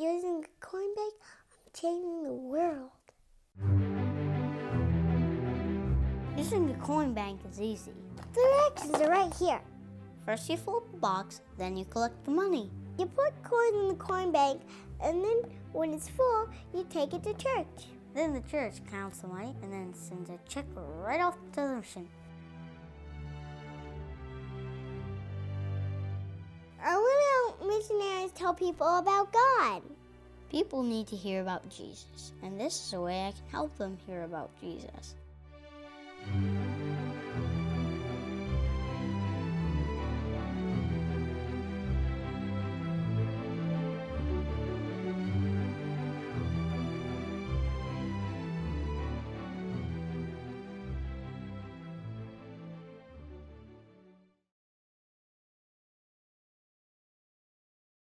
Using a coin bank, I'm changing the world. Using a coin bank is easy. The directions are right here. First, you fill up the box, then you collect the money. You put coins in the coin bank, and then when it's full, you take it to church. Then the church counts the money and then sends a check right off to the mission. Missionaries tell people about God. People need to hear about Jesus, and this is a way I can help them hear about Jesus.